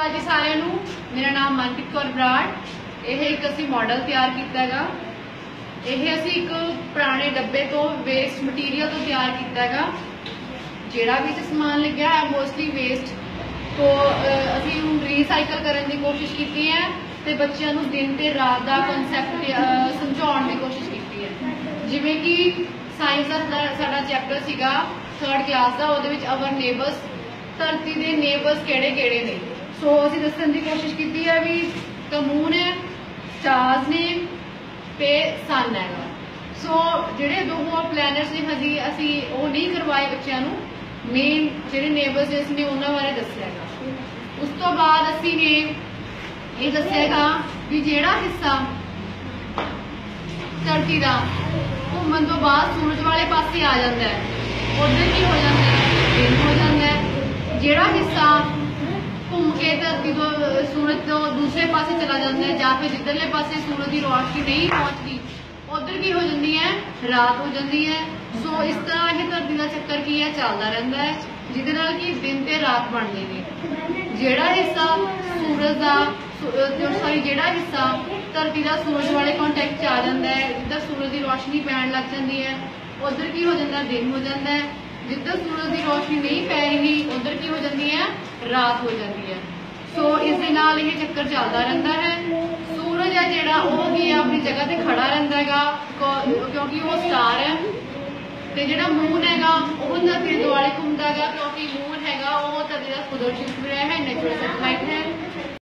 ਅਕਾਲ ਜੀ ਸਾਰਿਆਂ ਨੂੰ। ਮੇਰਾ ਨਾਮ ਮਨਪ੍ਰੀਤ ਕੌਰ ਬਰਾੜ। ਇਹ ਇੱਕ ਅਸੀਂ ਮਾਡਲ ਤਿਆਰ ਕੀਤਾ ਹੈਗਾ। ਇਹ ਅਸੀਂ ਇੱਕ ਪੁਰਾਣੇ ਡੱਬੇ ਤੋਂ ਵੇਸਟ ਮਟੀਰੀਅਲ ਤੋਂ ਤਿਆਰ ਕੀਤਾ ਹੈਗਾ। ਜਿਹੜਾ ਵੀ ਇਹ ਸਮਾਨ ਲੱਗਿਆ ਹੈ ਮੋਸਟਲੀ ਵੇਸਟ ਤੋਂ ਅਸੀਂ ਹੁਣ ਰੀਸਾਈਕਲ ਕਰਨ ਦੀ ਕੋਸ਼ਿਸ਼ ਕੀਤੀ ਹੈ ਤੇ ਬੱਚਿਆਂ ਨੂੰ ਦਿਨ ਤੇ ਰਾਤ ਦਾ ਕਨਸੈਪਟ ਸਮਝਾਉਣ ਦੀ ਕੋਸ਼ਿਸ਼ ਕੀਤੀ ਹੈ। ਜਿਵੇਂ ਕਿ ਸਾਇੰਸ ਦਾ ਸਾਡਾ- ਚੈਪਟਰ ਸੀਗਾ 3rd ਕਲਾਸ ਦਾ, ਉਹਦੇ ਵਿੱਚ ਅਵਰ ਨੇਬਰਸ ਧਰਤੀ ਦੇ ਨੇਬਰਸ ਕਿਹੜੇ ਕਿਹੜੇ ਨੇ? ਸੋ ਅਸੀਂ ਦੱਸਣ ਦੀ ਕੋਸ਼ਿਸ਼ ਕੀਤੀ ਹੈ ਵੀ ਕਮੂਨ ਹੈ ਸਟਾਰਸ ਨੇ, ਤੇ ਸਨ ਹੈਗਾ। ਸੋ ਜਿਹੜੇ ਦੋ ਪਲੈਨਟਸ ਨੇ ਹਜੀ ਅਸੀਂ ਉਹ ਨਹੀਂ ਕਰਵਾਏ ਬੱਚਿਆਂ ਨੂੰ ਮੇਨ ਜਿਹੜੇ ਨੇਬਰਸ ਨੇ ਉਹਨਾਂ ਬਾਰੇ ਦੱਸਿਆ ਹੈਗਾ। ਉਸ ਤੋਂ ਬਾਅਦ ਅਸੀਂ ਨੇ ਇਹ ਦੱਸਿਆਗਾ ਵੀ ਜਿਹੜਾ ਹਿੱਸਾ ਧਰਤੀ ਦਾ ਘੁੰਮਣ ਤੋਂ ਬਾਅਦ ਸੂਰਜ ਵਾਲੇ ਪਾਸੇ ਆ ਜਾਂਦਾ ਹੈ, ਉਧਰ ਕੀ ਹੋ ਜਾਂਦਾ ਹੈ ਦਿਨ ਹੋ ਜਾਂਦਾ ਹੈ ਜਿਹੜਾ ਹਿੱਸਾ ਘੁੰਮ ਧਰਤੀ ਤੋਂ ਸੂਰਜ ਤੋਂ ਦੂਸਰੇ ਪਾਸੇ ਚਲਾ ਜਾਂਦਾ ਹੈ, ਜਾਂ ਫਿਰ ਜਿੱਧਰਲੇ ਪਾਸੇ ਸੂਰਜ ਦੀ ਰੋਸ਼ਨੀ ਨਹੀਂ ਪਹੁੰਚਦੀ, ਉਧਰ ਕੀ ਹੋ ਜਾਂਦੀ ਹੈ, ਰਾਤ ਹੋ ਜਾਂਦੀ ਹੈ। ਸੋ ਇਸ ਤਰ੍ਹਾਂ ਇਹ ਧਰਤੀ ਦਾ ਚੱਕਰ ਕੀ ਹੈ, ਚੱਲਦਾ ਰਹਿੰਦਾ ਹੈ, ਜਿਹਦੇ ਨਾਲ ਕਿ ਦਿਨ ਤੇ ਰਾਤ ਬਣਦੇ ਨੇ। ਜਿਹੜਾ ਹਿੱਸਾ ਸੂਰਜ ਦਾ ਸੌਰੀ ਜਿਹੜਾ ਹਿੱਸਾ ਧਰਤੀ ਦਾ ਸੂਰਜ ਵਾਲੇ ਕੰਟੈਕਟ 'ਚ ਆ ਜਾਂਦਾ ਹੈ ਜਿੱਦਾਂ ਸੂਰਜ ਦੀ ਰੋਸ਼ਨੀ ਪੈਣ ਲੱਗ ਜਾਂਦੀ ਹੈ, ਉਧਰ ਕੀ ਹੋ ਜਾਂਦਾ, ਦਿਨ ਹੋ ਜਾਂਦਾ ਹੈ। ਜਿੱਦਾਂ ਸੂਰਜ ਦੀ ਰੋਸ਼ਨੀ ਨਹੀਂ ਪੈ ਰਹੀ, ਉਧਰ ਕੀ ਹੋ ਜਾਂਦੀ ਹੈ, ਰਾਤ ਹੋ ਜਾਂਦੀ ਹੈ। ਸੋ ਇਸ ਦੇ ਨਾਲ ਇਹ ਚੱਕਰ ਚੱਲਦਾ ਰਹਿੰਦਾ ਹੈ। ਸੂਰਜ ਹੈ ਜਿਹੜਾ, ਉਹ ਕੀ ਆਪਣੀ ਜਗ੍ਹਾ ਤੇ ਖੜਾ ਰਹਿੰਦਾ ਹੈਗਾ ਕਿਉਂਕਿ ਉਹ ਸਟਾਰ ਹੈ। ਤੇ ਜਿਹੜਾ ਮੂਨ ਹੈਗਾ, ਉਹ ਧਰਤੀ ਦੇ ਦੁਆਲੇ ਘੁੰਮਦਾ ਹੈਗਾ, ਕਿਉਂਕਿ ਮੂਨ ਹੈਗਾ, ਉਹ ਧਰਤੀ ਦਾ ਕੁਦਰਤੀ ਉਪਗ੍ਰਹਿ ਹੈ ਨੈਚੁਰਲ ਸੈਟਲਾਈਟ ਹੈ।